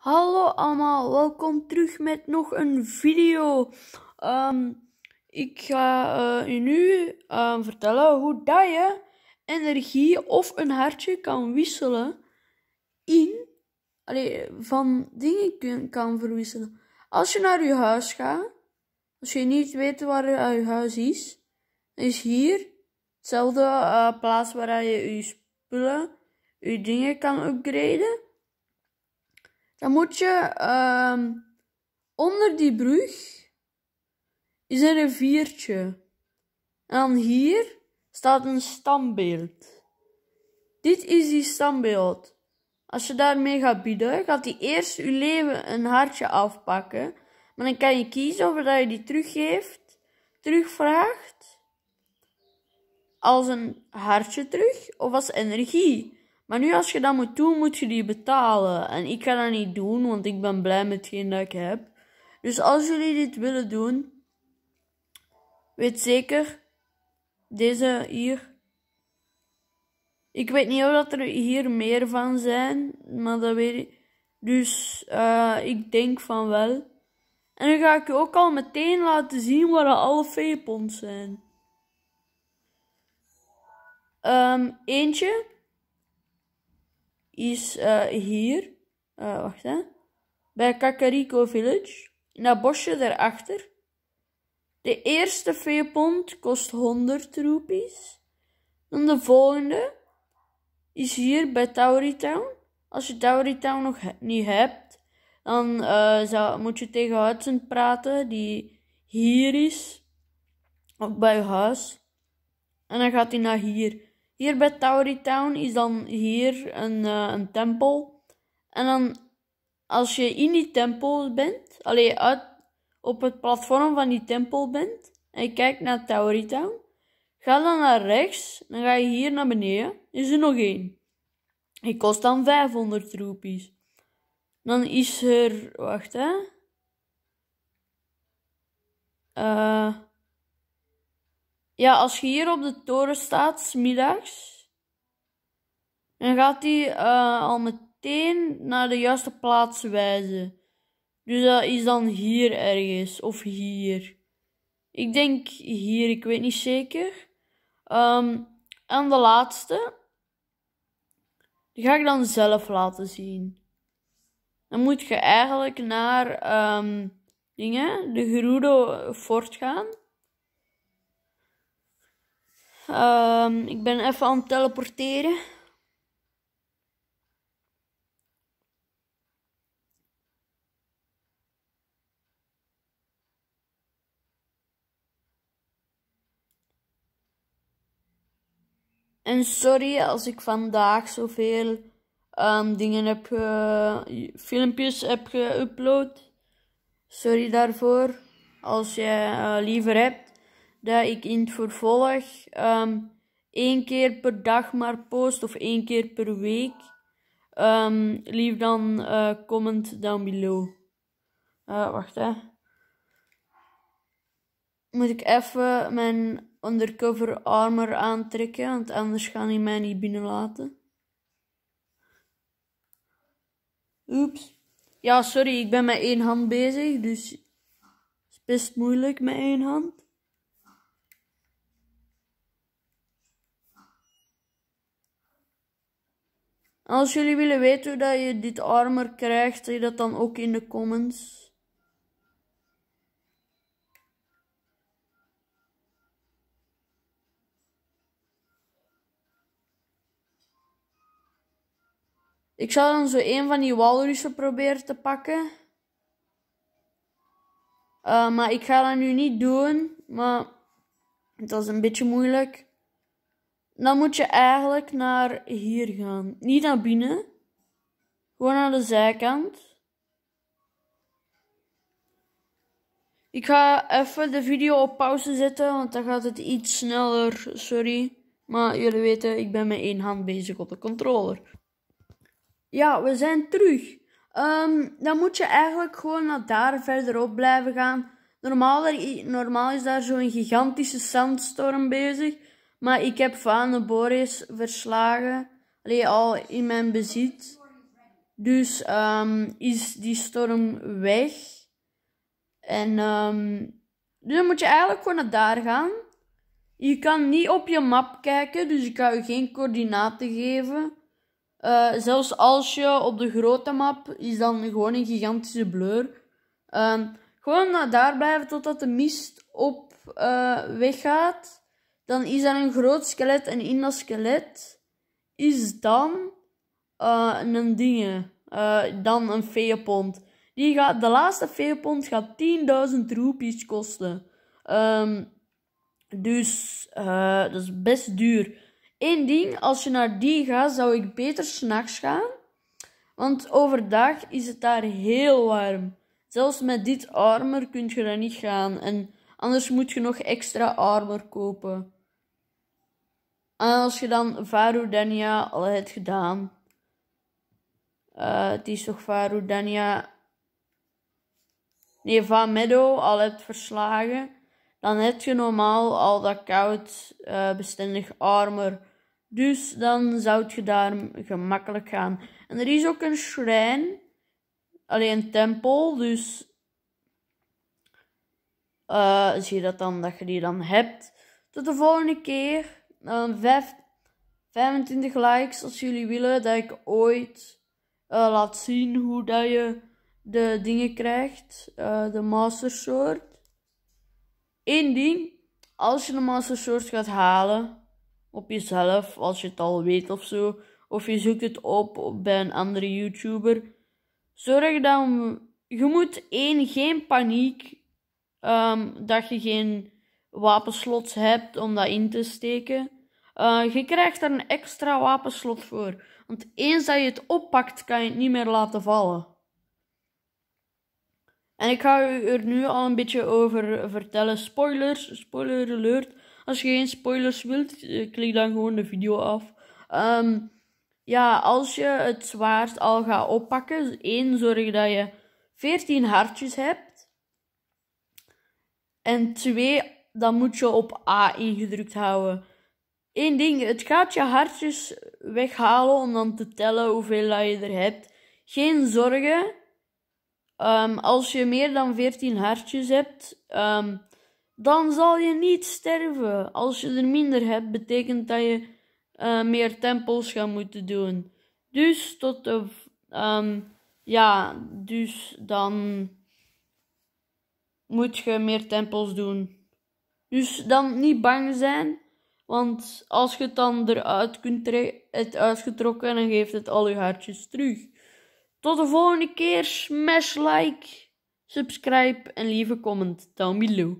Hallo allemaal, welkom terug met nog een video. Ehm, ik ga uh, u nu uh, vertellen hoe dat je energie of een hartje kan wisselen in, allee, van dingen kan verwisselen. Als je naar je huis gaat, als je niet weet waar je huis is, is hier hetzelfde uh, plaats waar je je spullen, je dingen kan upgraden. Dan moet je um, onder die brug is een riviertje. En hier staat een standbeeld. Dit is die standbeeld. Als je daarmee gaat bieden, gaat hij eerst je leven een hartje afpakken. Maar dan kan je kiezen of dat je die teruggeeft, terugvraagt. Als een hartje terug of als energie. Maar nu als je dat moet doen, moet je die betalen. En ik ga dat niet doen, want ik ben blij met hetgeen dat ik heb. Dus als jullie dit willen doen, weet zeker, deze hier. Ik weet niet of dat er hier meer van zijn, maar dat weet ik. Dus uh, ik denk van wel. En dan ga ik je ook al meteen laten zien waar alle veepons zijn. Um, eentje is uh, hier. Uh, wacht hè. Bij Kakariko Village. In dat bosje daarachter. De eerste veepond kost 100 roepies. Dan de volgende is hier bij Town. Als je Town nog niet hebt, dan uh, zou, moet je tegen Hudson praten, die hier is. Ook bij je huis. En dan gaat hij naar hier. Hier bij Tauri Town is dan hier een, uh, een tempel. En dan, als je in die tempel bent, alleen uit, op het platform van die tempel bent, en je kijkt naar Tauri Town, ga dan naar rechts, dan ga je hier naar beneden, is er nog één. Die kost dan 500 roepies. Dan is er, wacht hè. Uh, ja, als je hier op de toren staat, smiddags, dan gaat hij uh, al meteen naar de juiste plaats wijzen. Dus dat is dan hier ergens, of hier. Ik denk hier, ik weet niet zeker. Um, en de laatste, die ga ik dan zelf laten zien. Dan moet je eigenlijk naar um, dingen, de Gerudo Fort gaan. Um, ik ben even aan het teleporteren. En sorry als ik vandaag zoveel um, dingen heb, uh, filmpjes heb geüpload. Sorry daarvoor. Als jij uh, liever hebt dat ik in het vervolg um, één keer per dag maar post of één keer per week. Um, leave dan uh, comment down below. Uh, wacht hè. Moet ik even mijn undercover armor aantrekken, want anders gaan die mij niet binnenlaten. Oeps. Ja, sorry, ik ben met één hand bezig, dus het is best moeilijk met één hand. Als jullie willen weten hoe dat je dit armor krijgt, zeg dat dan ook in de comments. Ik zal dan zo een van die walrussen proberen te pakken. Uh, maar ik ga dat nu niet doen. Maar dat is een beetje moeilijk. Dan moet je eigenlijk naar hier gaan. Niet naar binnen. Gewoon naar de zijkant. Ik ga even de video op pauze zetten, want dan gaat het iets sneller. Sorry. Maar jullie weten, ik ben met één hand bezig op de controller. Ja, we zijn terug. Um, dan moet je eigenlijk gewoon naar daar verderop blijven gaan. Normaal, normaal is daar zo'n gigantische sandstorm bezig. Maar ik heb Vane Boris verslagen. Allee, al in mijn bezit. Dus um, is die storm weg. En um, dus dan moet je eigenlijk gewoon naar daar gaan. Je kan niet op je map kijken, dus ik ga je geen coördinaten geven. Uh, zelfs als je op de grote map is dan gewoon een gigantische blur. Uh, gewoon naar daar blijven totdat de mist op uh, weggaat. Dan is er een groot skelet en in dat skelet is dan uh, een ding. dan een veepond. Die gaat, de laatste veepond gaat 10.000 roepies kosten. Um, dus dat is best duur. Eén ding, als je naar die gaat, zou ik beter s'nachts gaan. Want overdag is het daar heel warm. Zelfs met dit armor kun je daar niet gaan. En anders moet je nog extra armor kopen. Als je dan Varudania al hebt gedaan. Uh, het is toch Varudania. Nee, Van Meadow al hebt verslagen. Dan heb je normaal al dat koud uh, bestendig armor dus dan zou je daar gemakkelijk gaan. En er is ook een shrine. Alleen een tempel. Dus uh, zie je dat dan, dat je die dan hebt. Tot de volgende keer. Uh, vijf, 25 likes als jullie willen dat ik ooit uh, laat zien hoe dat je de dingen krijgt. Uh, de Master Sword. Ding. Als je de Master Sword gaat halen op jezelf als je het al weet of zo. Of je zoekt het op bij een andere YouTuber. Zorg dan. Je moet één, geen paniek. Um, dat je geen wapenslots hebt om dat in te steken. Uh, je krijgt er een extra wapenslot voor. Want eens dat je het oppakt, kan je het niet meer laten vallen. En ik ga u er nu al een beetje over vertellen. Spoilers, spoiler alert. Als je geen spoilers wilt, eh, klik dan gewoon de video af. Um, ja, als je het zwaard al gaat oppakken, één, zorg dat je 14 hartjes hebt. En twee, dan moet je op A ingedrukt houden. Eén ding, het gaat je hartjes weghalen om dan te tellen hoeveel je er hebt. Geen zorgen. Um, als je meer dan 14 hartjes hebt, um, dan zal je niet sterven. Als je er minder hebt, betekent dat je uh, meer tempels gaat moeten doen. Dus tot de. Um, ja, dus dan moet je meer tempels doen. Dus dan niet bang zijn. Want als je het dan eruit kunt het uitgetrokken, dan geeft het al je hartjes terug. Tot de volgende keer. Smash like, subscribe en lieve comment down below.